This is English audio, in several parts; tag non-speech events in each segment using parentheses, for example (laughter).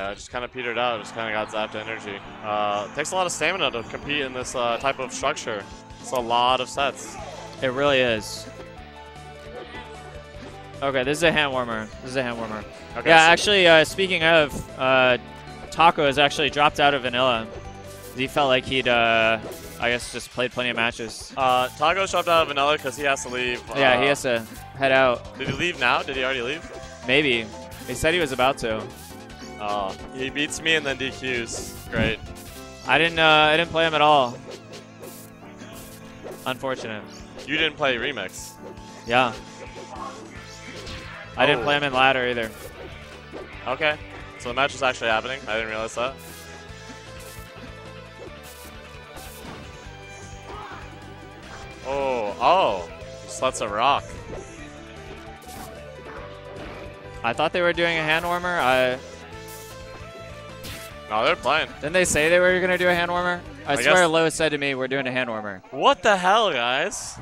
Yeah, just kind of petered out, just kind of got zapped energy. Uh, takes a lot of stamina to compete in this uh, type of structure. It's a lot of sets. It really is. Okay, this is a hand warmer. This is a hand warmer. Okay, yeah, so- actually, uh, speaking of, uh, Taco has actually dropped out of Vanilla. He felt like he'd, uh, I guess, just played plenty of matches. Uh, Tago dropped out of Vanilla because he has to leave. yeah, he has to head out. Did he leave now? Did he already leave? Maybe. He said he was about to. Oh, he beats me and then DQs. Great. I didn't. Uh, I didn't play him at all. Unfortunate. You didn't play Remix. Yeah. I didn't Oh. play him in ladder either. Okay. So the match is actually happening. I didn't realize that. Oh, oh. Just a rock. I thought they were doing a hand warmer. I No, they're playing. didn't they say they were gonna do a hand warmer? I, I swear, guess- Lowww said to me, "We're doing a hand warmer." What the hell, guys?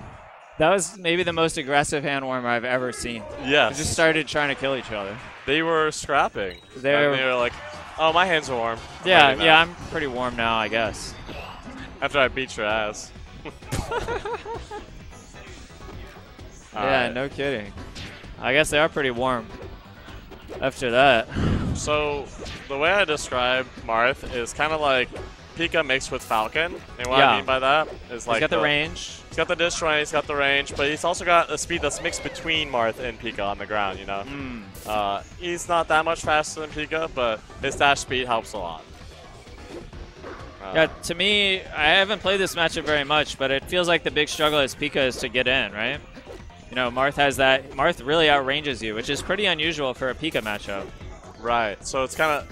That was maybe the most aggressive hand warmer I've ever seen. Yeah. They just started trying to kill each other. They were scrapping. They're- And they were like, oh, my hands are warm. Yeah, yeah, I'm pretty warm now, I guess. After I beat your ass. (laughs) yeah, Alright. no kidding. I guess they are pretty warm. After that, So the way I describe Marth is kind of like Pika mixed with Falcon. And what Yeah. I mean by that is like he's got the range. He's got the disjoint, he's got the range, but he's also got a speed that's mixed between Marth and Pika on the ground, you know? Mm. Uh, he's not that much faster than Pika, but his dash speed helps a lot. Uh, Yeah, to me, I haven't played this matchup very much, but it feels like the big struggle as Pika is to get in, right? You know, Marth has that. Marth really outranges you, which is pretty unusual for a Pika matchup. Right, so it's kind of,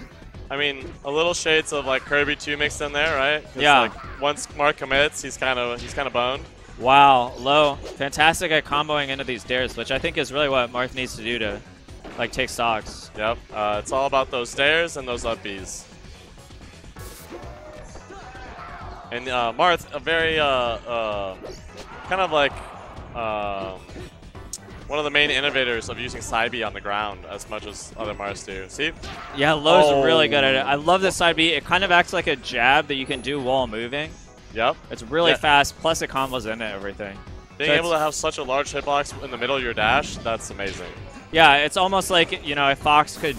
I mean, a little shades of like Kirby 2 mixed in there, right? Yeah. Like, once Marth commits, he's kind of he's kind of boned. Wow, Lowww. Fantastic at comboing into these dairs, which I think is really what Marth needs to do to, like, take stocks. Yep, uh, it's all about those stairs and those up Bs. And uh, Marth, a very uh, uh, kind of like um, one of the main innovators of using side B on the ground as much as other Marths do. See? Yeah, Lowww's Oh. really good at it. Oh. I love this side B. It kind of acts like a jab that you can do while moving. Yep. It's really Yeah. fast, plus it combos into everything. Being So able to have such a large hitbox in the middle of your dash, that's amazing. Yeah, it's almost like, you know, if Fox could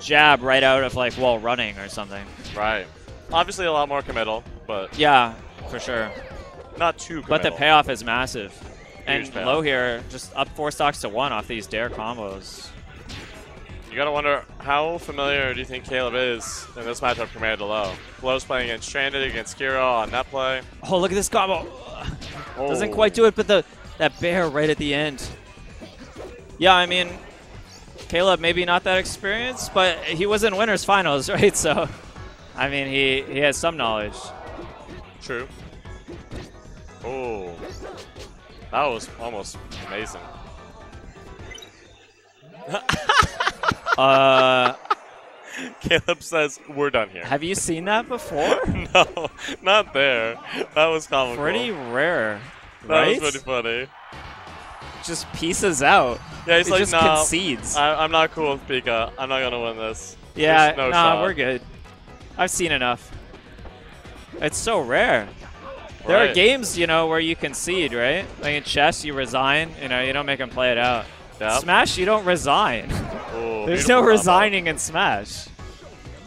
jab right out of, like, while running or something. Right. Obviously a lot more committal, but Yeah, for sure. not too committal. But the payoff is massive. And. Lowww here, just up four stocks to one off these dair combos. You gotta wonder, how familiar do you think Caleb is in this matchup compared to Lowww? Lowww's playing against Stranded, against Kiro on that play. Oh, look at this combo. Oh. Doesn't Oh. quite do it, but the that bear right at the end. Yeah, I mean, Caleb maybe not that experienced, but he was in winners finals, (laughs) right? So, I mean, he he has some knowledge. True. Oh. That was almost amazing. (laughs) Uh, Caleb says, we're done here. have you seen that before? (laughs) no, not there. That was comical. Pretty rare, that right? was pretty funny. Just pieces out. Yeah, he's He like, just nah, concedes. I, I'm not cool with Pika. I'm not gonna win this. yeah, There's no nah, shot. we're good. I've seen enough. It's so rare. There are games, you know, where you concede, right? Like in chess, you resign. You know, you don't make them play it out. Yep. Smash, you don't resign. Oh, (laughs) There's no combo. resigning in Smash.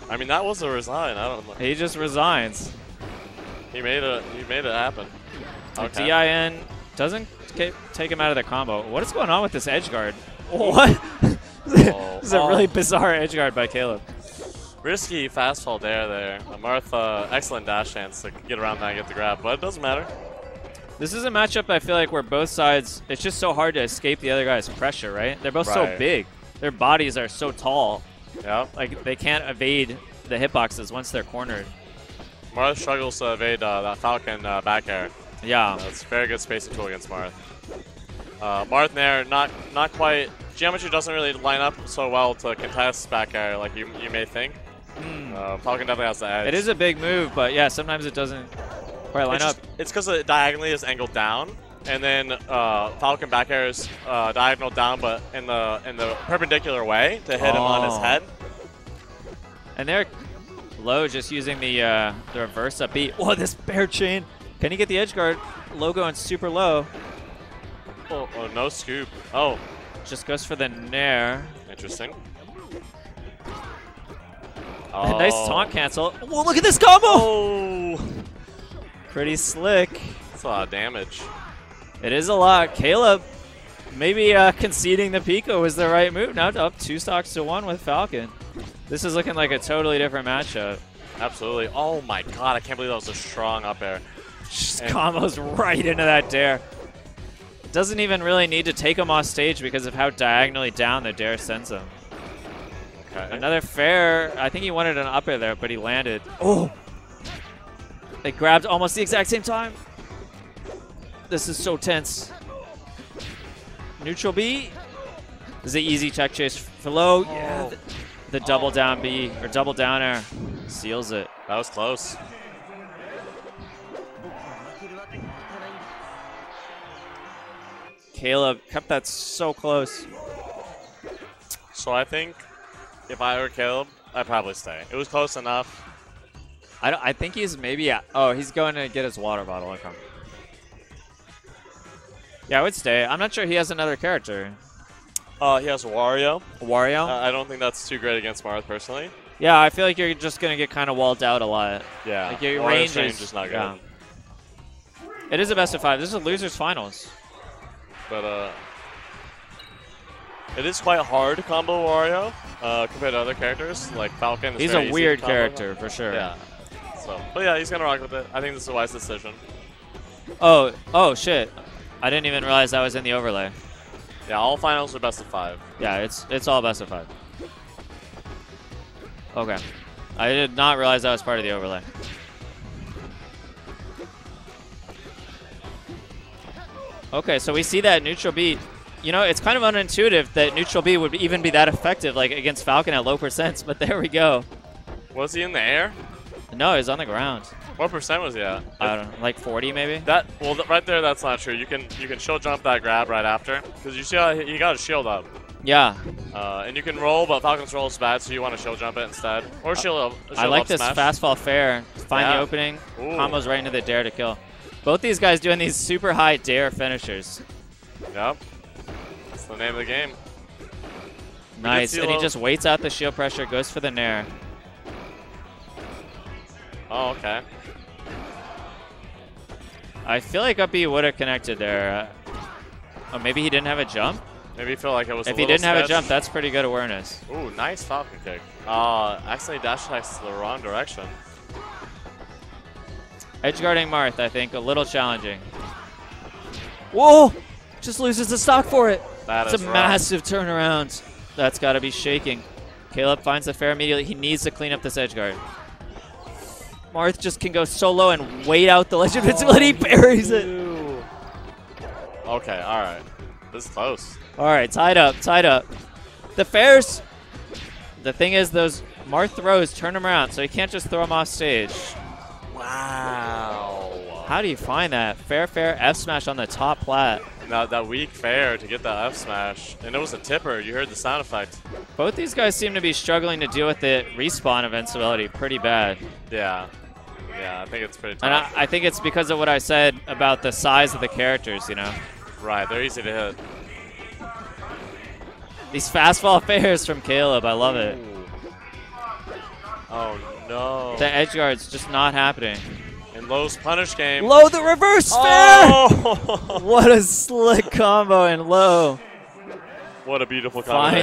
I mean, that was a resign. I don't know. He just resigns. He made it. He made it happen. Okay. DIN doesn't take him out of the combo. What is going on with this edge guard? Oh. What? (laughs) this is a Oh. really bizarre edge guard by Caleb. Risky fastfall there, there. Martha, excellent dash dance to get around that and get the grab, but it doesn't matter. This is a matchup I feel like where both sides, it's just so hard to escape the other guy's pressure, right? They're both so big. Their bodies are so tall. Yeah. Like, they can't evade the hitboxes once they're cornered. Marth struggles to evade uh, that Falcon uh, back air. Yeah. That's a very good spacing tool against Marth. Uh, Marth Nair, not not quite. Geometry doesn't really line up so well to contest back air like you, you may think. Uh, Falcon definitely has the edge. It is a big move, but yeah, sometimes it doesn't quite line It's up. just- It's because it diagonally is angled down, and then uh, Falcon back air is uh, diagonal down, but in the in the perpendicular way to hit him on his Oh. head. And they're low just using the uh, the reverse up B. Whoa, this bear chain. Can he get the edge guard? Lowww going super low. Oh, oh, no scoop. Oh, Just goes for the nair. interesting. (laughs) Nice Oh. taunt cancel. Whoa, look at this combo! Oh, Pretty slick. that's a lot of damage. It is a lot. Caleb maybe uh, conceding the Pika was the right move. Now up two stocks to one with Falcon. This is looking like a totally different matchup. Absolutely. Oh my god, I can't believe that was a strong up air. Just And- combos (laughs) right into that dair. Doesn't even really need to take him off stage because of how diagonally down the dair sends him. Okay. Another fair. I think he wanted an up air there, but he landed. Oh! They grabbed almost the exact same time. This is so tense. Neutral B. This is an easy tech chase for Lowww. Oh. Yeah. Oh. The, the double down B, or double down air, seals it. That was close. Caleb kept that so close. So I think if I were Caleb, I'd probably stay. It was close enough. I, don't, I think he's maybe at, oh he's going to get his water bottle. Okay. Yeah, I would stay. I'm not sure he has another character. Uh, he has Wario. Wario. Uh, I don't think that's too great against Marth personally. yeah, I feel like you're just gonna get kind of walled out a lot. Yeah. Like your range is, is not good. yeah. It is a best of five. This is a losers finals. But uh, it is quite hard to combo Wario uh, compared to other characters like Falcon. He's a weird character for sure. Yeah. So, but yeah, he's gonna rock with it. I think this is a wise decision. Oh, oh shit! I didn't even realize that was in the overlay. Yeah, all finals are best of five. Yeah, it's it's all best of five. Okay, I did not realize that was part of the overlay. Okay, so we see that neutral B. You know, it's kind of unintuitive that neutral B would even be that effective, like against Falcon at low percents. But there we go. Was he in the air? No, he's on the ground. What percent was he at? I don't know, like 40 maybe. That well, th- right there, that's not true. You can you can shield jump that grab right after because you see how he got his shield up, Yeah, uh, and you can roll, but Falcon's roll is bad, so you want to shield jump it instead, or shield up. Shield I like this smash. fast fall fair. Find the opening, Ooh. combos right into the dair to kill. Both these guys doing these super high dair finishers. Yep, the name of the game. Nice, and he just waits out the shield pressure, goes for the nair. Oh, okay. I feel like up B would have connected there. Uh, oh, maybe he didn't have a jump? Maybe you feel like it was. If a he didn't have a jump, that's pretty good awareness. Ooh, nice Falcon kick. Uh, accidentally dash attacks the wrong direction. Edge guarding Marth, I think, a little challenging. Whoa! Just loses the stock for it. That It's is a rough. massive turnaround. That's got to be shaking. Caleb finds the fair immediately. He needs to clean up this edge guard. Marth just can go so low and wait out the ledge of invincibility. He oh, (laughs) buries it. Okay, all right. This is close. All right, tied up, tied up. The fairs. The thing is, those Marth throws turn him around, so you can't just throw him off stage. Wow. How do you find that? Fair, fair, F smash on the top plat. Now that weak fair to get that F smash, and it was a tipper. You heard the sound effect. Both these guys seem to be struggling to deal with the respawn invincibility pretty bad. Yeah. Yeah, I think it's pretty tough. And I. I think it's because of what I said about the size of the characters, you know. right, they're easy to hit. These fast fall (laughs) fairs from Caleb, I love it. Oh no. The edge guard's just not happening. In Lowww's punish game. Lowww the reverse oh! fair! Oh! (laughs) What a slick combo and Lowww. what a beautiful combo.